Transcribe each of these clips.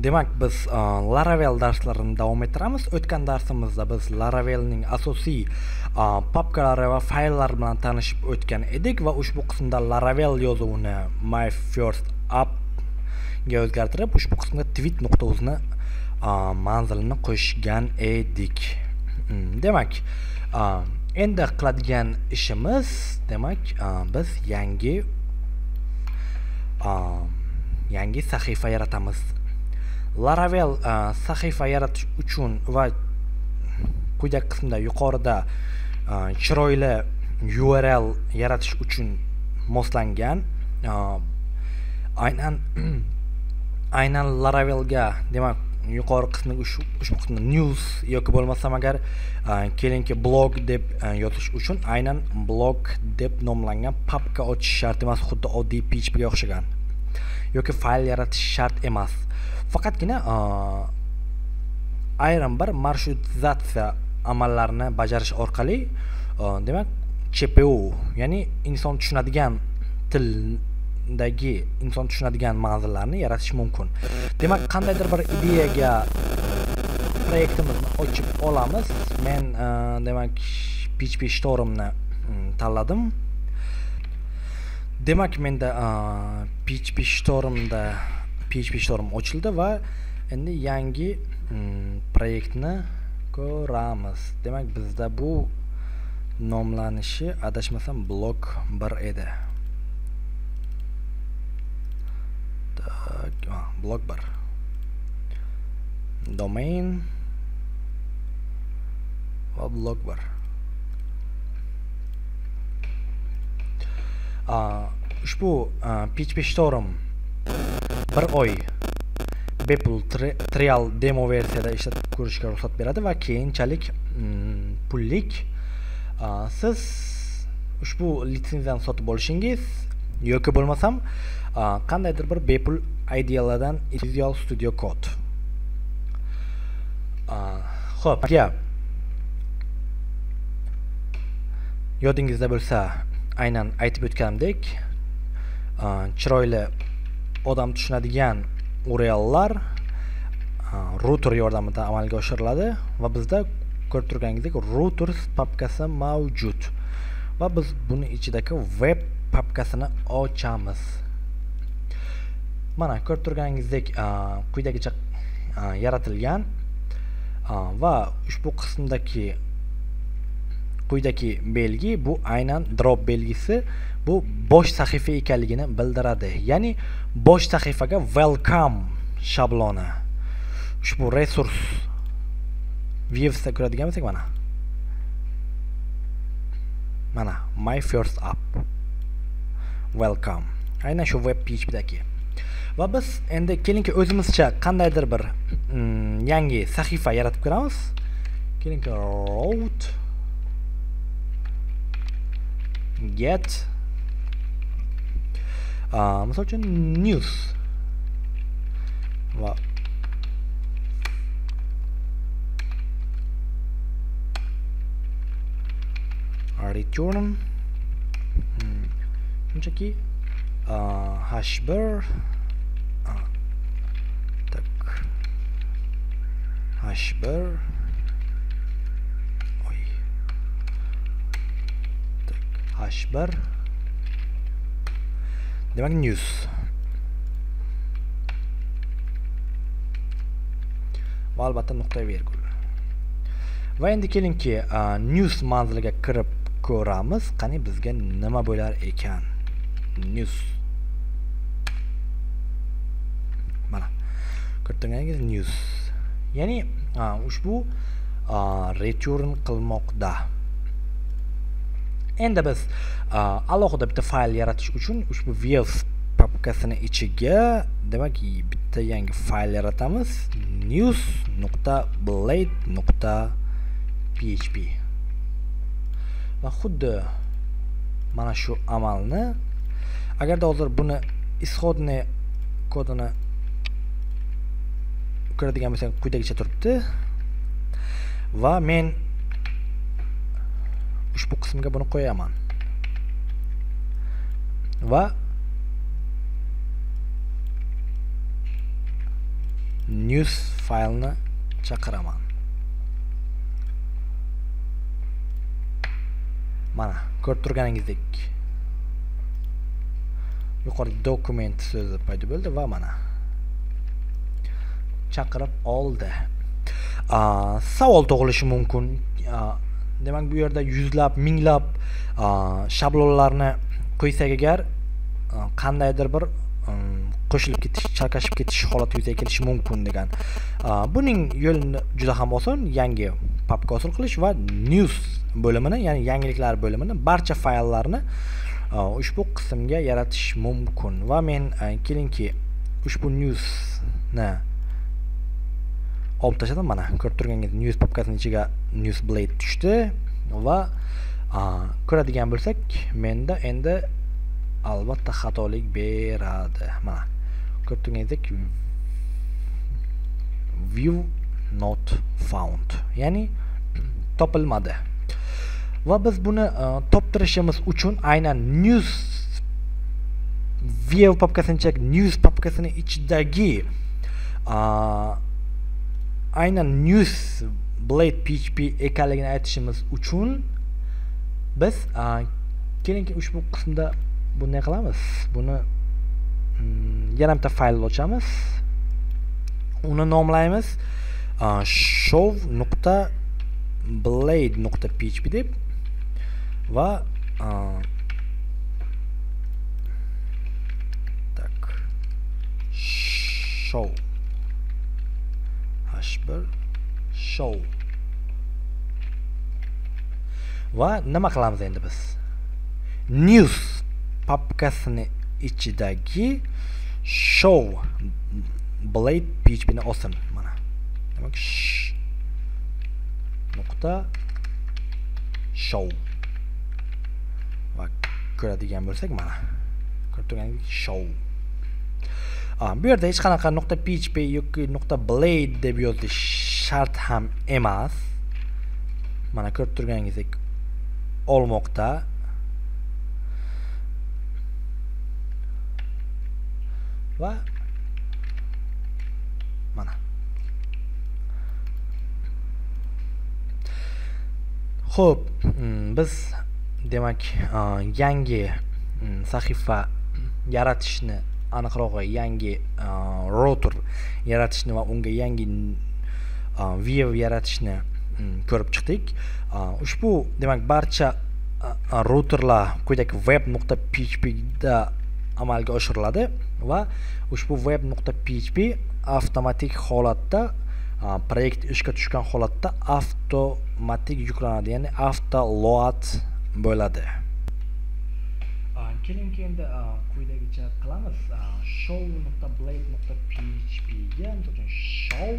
demak biz e, laravel darslarini davom ettiramiz. O'tgan darsimizda biz laravelning asosiy e, papkalari va fayllar bilan tanishib o'tgan edik va ushbu qismda laravel yozuvini my first app ga o'zgartirib ushbu qismga tweet nuqta o'zni e, manzilini qo'shgan edik. Hmm, demak endi qiladigan ishimiz demak biz yangi yangi sahifa yaratamiz. Laravel sahifa yaratish uchun va quyidagi qismda yuqorida chiroyli url yaratish uchun moslangan. Aynan aynan laravelga demak yuqori qismi ushbu qismda news yoki bo'lmasam agar kelinki blog deb yozish uchun aynan blog deb nomlangan papka ochish shart emas xuddi oddiy phpga o'xshagan yoki fayl yaratish shart emas. Faqatgina e, ayrim bir marshrutizatsiya amallarini bajarish orqali e, demak chpu ya'ni inson tushunadigan tildagi inson tushunadigan manzillarni yaratish mumkin. Demak qandaydir bir ideyaga proyektimizni ochib olamiz. Men e, demak php shtormni mm, tanladim. Demak menda php shtormda php shtorm ochildi va endi yangi mm, proyektni ko'ramiz. Demak bizda bu nomlanishi adashmasam blok bir edi. Tak blok bir. Domain va blok bir. Ushbu php storm bir oy bepul trial demo versiyada ishlatib ko'rishga ruxsat beradi va keyinchalik mm, pullik siz ushbu litsenziyani sotib olishingiz yoki bo'lmasam qandaydir bir bepul idealardan ideal studio code ho'p aka. Yodingizda bo'lsa aynan aytib o'tganimdek chiroyli odam tushunadigan urllar router yordamida amalga oshiriladi va bizda ko'rib turganingizdek routers papkasi mavjud va biz buni ichidagi web papkasini ochamiz. Mana ko'rib turganingizdek quyidagicha yaratilgan va ushbu qismdagi quyidagi belgi bu aynan drop belgisi bu bosh sahifa ekanligini bildiradi. Ya'ni bosh sahifaga welcome shabloni. Ushbu resurs viewsda ko'radigan bo'lsak mana. Mana my first app. Welcome. Aynan shu web phpdagi va biz endi kelingki o'zimizcha qandaydir bir mm, yangi sahifa yaratib ko'ramiz. Kelingki route. Get. Um, search in news. What? Arlie Jordan. Hmm. Check uh, Hash h1 demak news va albatta nuqta vergul. Va endi kelingki news manziliga kirib ko'ramiz qani bizga nima bo'lar ekan? News. Mana ko'rib news. Ya'ni ushbu return qilmoqda. Endi biz e, alohida bitta fayl yaratish uchun ushbu views papkasini ichiga demak bitta yangi fayl yaratamiz. news nuqta blade nuqta php va xuddi mana shu amalni agarda hozir buni исходный kodini ko'radigan bo'lsak quyidagicha turibdi. Va men ushbu qismga buni qo'yaman. Va news faylni chaqiraman. Mana ko'rib turganingizdek. Yuqorida dokument so'zi paydo bo'ldi va mana. Chaqirib oldi. Savol tug'ilishi mumkin. Demak bu yerda yuzlab minglab shablonlarni qo'ysak agar qandaydir bir qo'shilib ketish chalkashib ketish holati yuzaga kelishi mumkin degan. Buning yo'li juda ham oson yangi papka hosil qilish va news bo'limini ya'ni yangiliklar bo'limini barcha fayllarni ushbu qismga yaratish mumkin. Va men kelingki ushbu newsni olib tashladim. Mana ko'rib turganingiz news papkasini ichiga news blade tushdi va ko'radigan bo'lsak menda endi albatta xatolik beradi. Mana ko'rib turganingizdek view not found ya'ni topilmadi. Va biz buni toptirishimiz uchun aynan news view papkasini news papkasini ichidagi aynan news blade php ekanligini aytishimiz uchun biz kelingki ushbu qismda bunday qilamiz buni mm, yana bitta fayl ochamiz uni nomlaymiz show nuqta blade nuqta php deb va так show H1 show. Va nima qilamiz endi biz? News papkasini ichidagi show. Blade php ni olsin mana. Demak nuqta show. Va ko'radigan bo'lsak mana ko'rib turganingizdek show. Bu yerda hech qanaqa nuqta php yoki nuqta blade deb yozish shart ham emas. Mana ko'rib turganingizdek olmoqda. Va mana. Ho'p mm, biz demak yangi mm, sahifa yaratishni aniqrog'i yangi e, router yaratishni va unga yangi e, view yaratishni ko'rib chiqdik. E, ushbu demak barcha routerlar quyidagi web nuqta php da amalga oshiriladi va ushbu web nuqta php avtomatik holatda proyekt ishga tushgan holatda avtomatik yuklanadi ya'ni avto load bo'ladi. Kelingki endi quyidagicha qilamiz show nuqta blade nuqta php ga misol uchun show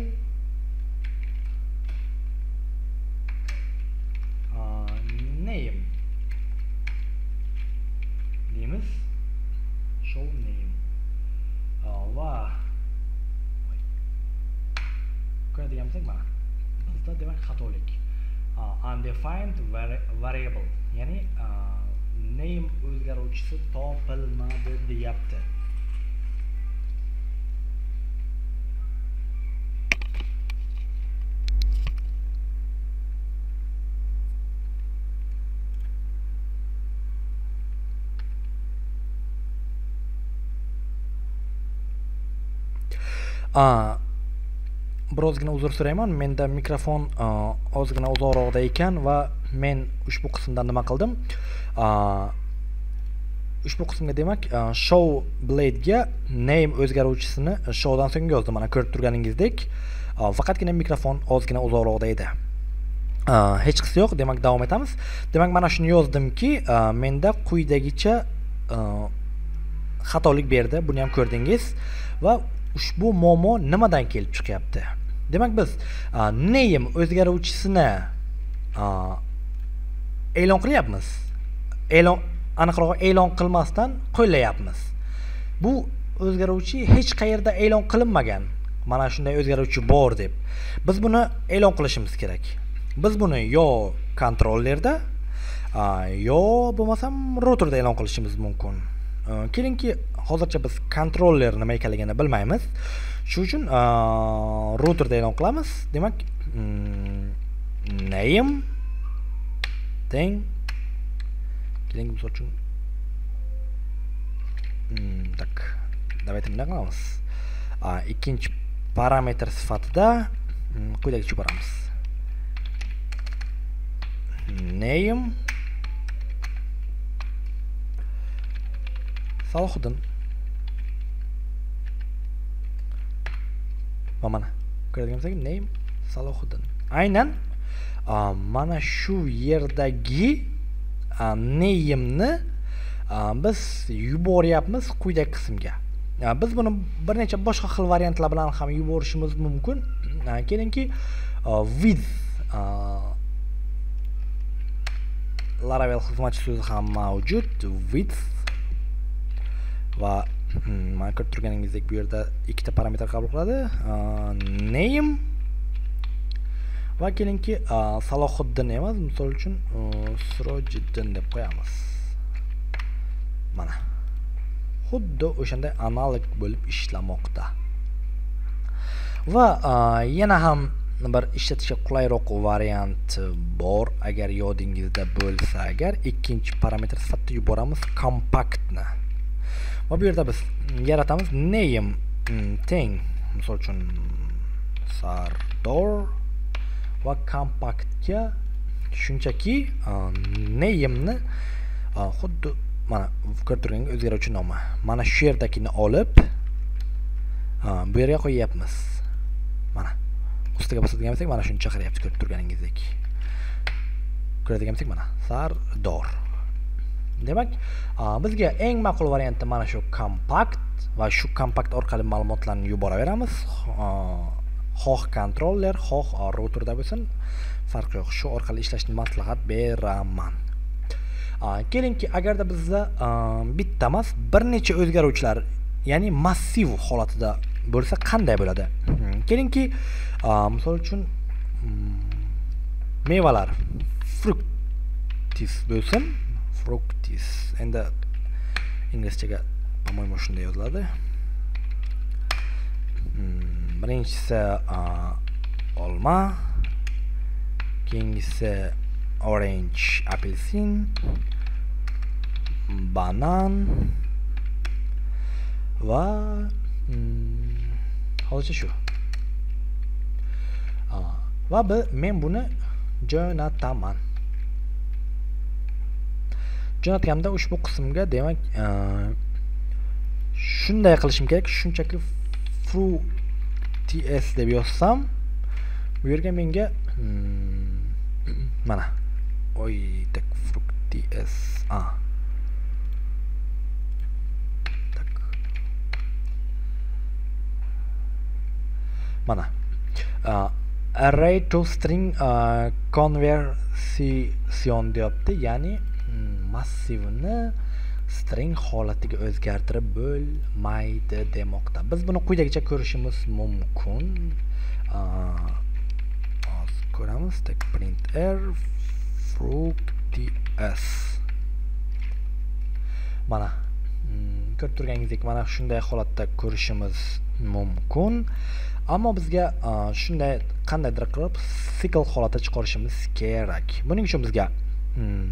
name deymiz show name va ko'radigan bo'lsak mana bizda demak xatolik undefined variable. Ya'ni name o'zgaruvchisi topilmadi deyapti. Birozgina uzr so'rayman menda mikrofon ozgina uzoqroqda ekan va men ushbu qismda nima qildim? Ushbu qismga demak show bladega name o'zgaruvchisini showdan so'ng yozdim. Mana ko'rib turganingizdek. Faqatgina mikrofon ozgina uzoqroqda edi. Hech qisi yo'q. Demak davom etamiz. Demak mana shuni yozdimki menda quyidagicha xatolik berdi. Buni ham ko'rdingiz. Va ushbu muammo nimadan kelib chiqyapti? Demak biz name o'zgaruvchisini e'lon qilyapmiz. E'lon aniqrog'i e'lon qilmasdan qo'llayapmiz bu o'zgaruvchi hech qayerda e'lon qilinmagan. Mana shunday o'zgaruvchi bor deb. Biz buni e'lon qilishimiz kerak. Biz buni yo kontrollerda yo bo'lmasam routerda e'lon qilishimiz mumkin. Kelingki hozircha biz kontroller nima ekanligini bilmaymiz. Shuning uchun routerda e'lon qilamiz. Demak mm, name teng keling misol uchun так давайте bunaqa qilamiz ikkinchi parametr sifatida quyidagicha yuboramiz name. Salohiddin va mana ko'radigan name. Salohiddin aynan mana shu yerdagi neyimni biz yuboryapmiz quyidagi qismga. Biz buni bir necha boshqa xil variantlar bilan ham yuborishimiz mumkin. Kelingki with laravel xizmatchi so'zi ham mavjud. With va hmm, mana ko'rib turganingizdek bu yerda ikkita parametr qabul qiladi. Name va kelingki salohiddin emas misol uchun sirojiddin deb qo'yamiz. Mana. Xuddi o'shanday analog bo'lib ishlamoqda. Va yana ham bir ishlatishga qulayroq variant bor. Agar yodingizda bo'lsa agar ikkinchi parametr sifatida yuboramiz kompaktni. Va bu yerda biz yaratamiz name mm, teng. Misol uchun sardor va kompaktga shunchaki neyimni xuddi mana ko'rib turganingiz o'zgaruvchi nomi mana shu yerdagini olib bu yerga qo'yyapmiz. Mana ustiga bosadigan bo'lsak mana shuni chaqiryapti ko'rib turganingizdek. Ko'radigan bo'lsak mana sardor. Demak bizga eng ma'qul varianti mana shu kompakt va shu kompakt orqali ma'lumotlarni yuboraveramiz. Xoh kontroller xoh routerda bo'lsin farqi yo'q shu orqali ishlashni maslahat beraman. Kelingki agarda bizda bitta emas bir necha o'zgaruvchilar ya'ni massiv holatida bo'lsa qanday bo'ladi? Hmm, Kelingki misol uchun hmm, mevalar fruktis bo'lsin. Fruktis endi inglizchaga по моему shunday yoziladi. Hmm, birinchisi olma. Keyingisi orange apelsin. Banan. Va hmm, hozircha shu. Va men buni jo'nataman. Jo'natganimda ushbu qismga demak shunday qilishim kerak. Shunchaki fru ts deb yozsam bu yerga menga hmm, mana oy tak ts a. Tak. Mana uh, array to string uh, conversion deyapti ya'ni massivni string holatiga o'zgartirib bo'lmaydi demoqda. Biz buni quyidagicha ko'rishimiz mumkin. Hozir ko'ramiz. Tak printer fructs mana mm, ko'rib turganingizdek mana shunday holatda ko'rishimiz mumkin. Ammo bizga shunday qandaydir qilib sikl holatda chiqarishimiz kerak. Buning uchun bizga hmm,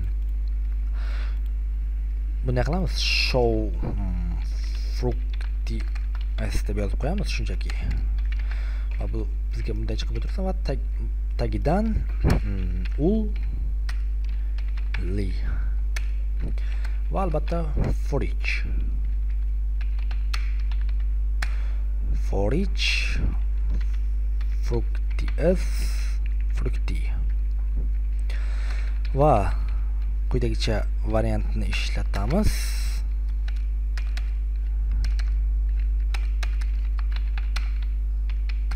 bunday qilamiz show. Frukti deb yozib qo'yamiz shunchaki va bu bizga bunday chiqib o'tirsa va tag tagidan hmm, ul li. Va albatta for each for each frukti s frukti va quyidagicha variantni ishlatamiz.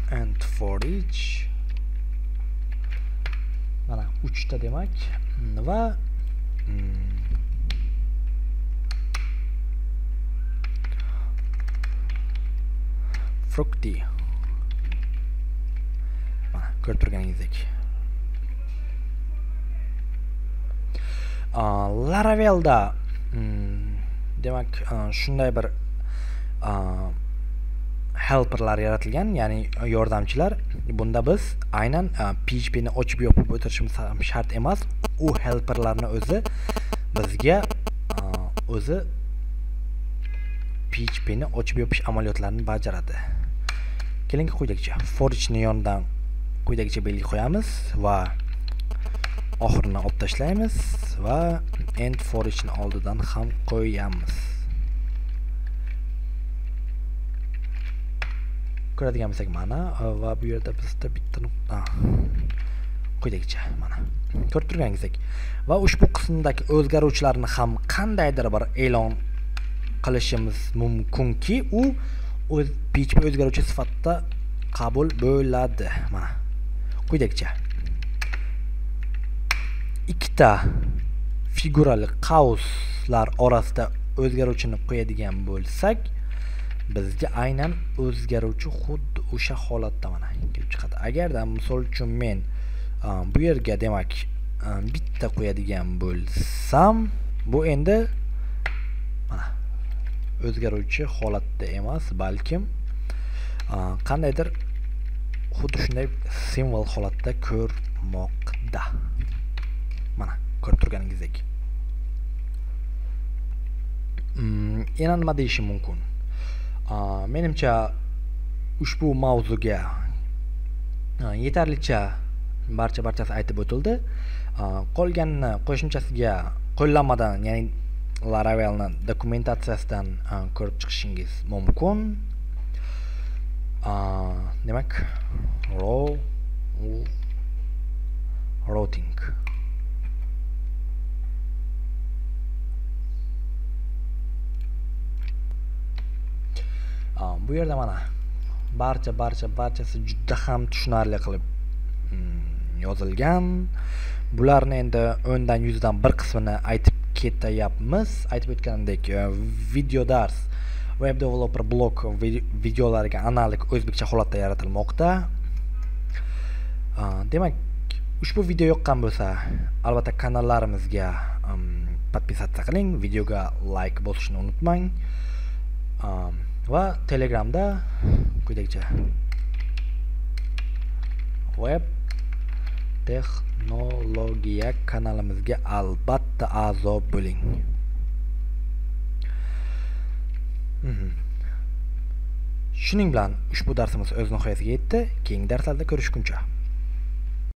And for each mana 3 ta demak. Va hmm, fructi. Mana ko'rib turganingizdek. Laravelda hmm, demak shunday bir helperlar yaratilgan ya'ni yordamchilar. Bunda biz aynan э, php ni ochib yopib o'tirishimiz ham shart emas. U helperlarni o'zi bizga э, o'zi php ni ochib yopish amaliyotlarini bajaradi. Keling quyidagicha for yonidan quyidagicha belgi qo'yamiz va oxirini olib tashlaymiz va end for ichni oldidan ham qo'yamiz. Ko'radigan bo'lsak mana va bu yerda bizda bitta nuqta quyidagicha mana ko'rib turganingizdek va ushbu qismdagi o'zgaruvchilarni ham qandaydir bir e'lon qilishimiz mumkinki u o'z php o'zgaruvchi sifatida qabul bo'ladi mana quyidagicha. Ikkita figurali qavslar orasida o'zgaruvchini qo'yadigan bo'lsak bizga aynan o'zgaruvchi xuddi o'sha holatda mana kelib chiqadi. Agarda misol uchun men bu yerga demak bitta qo'yadigan bo'lsam bu endi mana o'zgaruvchi holatda emas balkim qandaydir xuddi shunday simvol holatda ko'rmoqda. Mana ko'rib turganingizdek. Mm, Yana nima deyishim mumkin. Menimcha ushbu mavzuga yetarlicha barcha barchasi aytib o'tildi. Qolganini qo'shimchasiga qo'llanmadan ya'ni laravelni dokumentatsiyasidan ko'rib chiqishingiz mumkin. Demak row routing bu yerda mana barcha barcha barchasi juda ham tushunarli qilib mm, yozilgan. Bularni endi o'ndan yuzdan bir qismini aytib ketayapmiz aytib o'tganimdek e, video dars web developer blog videolariga analog o'zbekcha holatda yaratilmoqda. Demak ushbu video yoqqan bo'lsa albatta kanallarimizga mm, podpisatsiya qiling videoga like bosishni unutmang. Va telegramda quyidagicha web texnologiya kanalimizga albatta a'zo bo'ling. Mhm. shuning bilan ushbu darsimiz o'z nihoyasiga yetdi. Keyingi darslarda ko'rishguncha.